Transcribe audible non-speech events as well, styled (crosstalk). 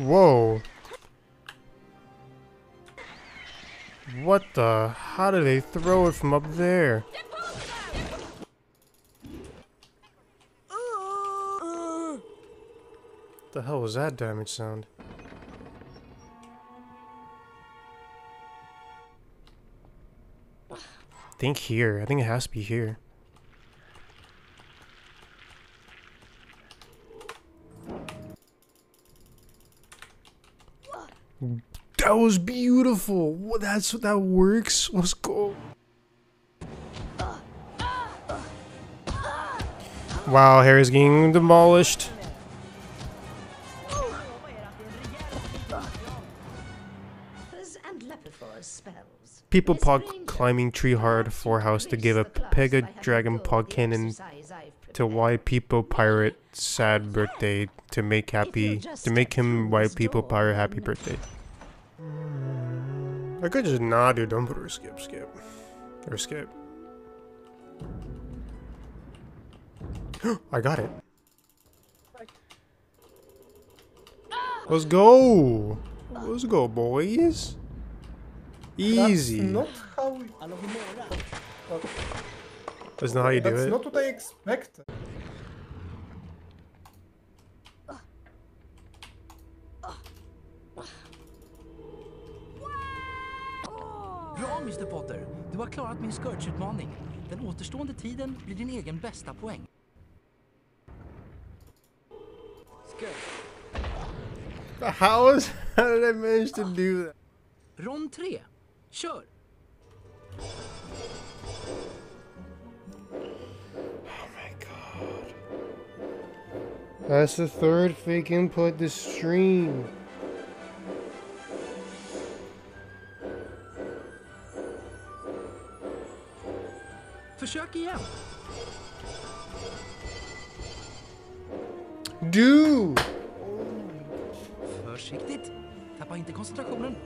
Whoa. What the? How did they throw it from up there? The hell was that damage sound? I think here. I think it has to be here. That was beautiful. That's that works. Let's go. Wow, Harry's getting demolished. and leprechauns spells. People pod climbing tree hard for house to give a Pega Dragon pod cannon to why People Pirate sad birthday to make happy to make him why People Pirate happy birthday. I could just not do Dumbledore skip skip or skip. (gasps) I got it. Let's go. Let's go, boys. Easy. That's not how. That's not how you do That's it. not what I expected. Bra Mr Potter! Du har klarat min Skurge-utmaning. Den återstående tiden blir din egen bästa poäng. How is how did I manage to do that? Rond 3. Kör! That's the third fake input this stream. Försök igen! Do! Försiktigt! Tappa inte koncentrationen.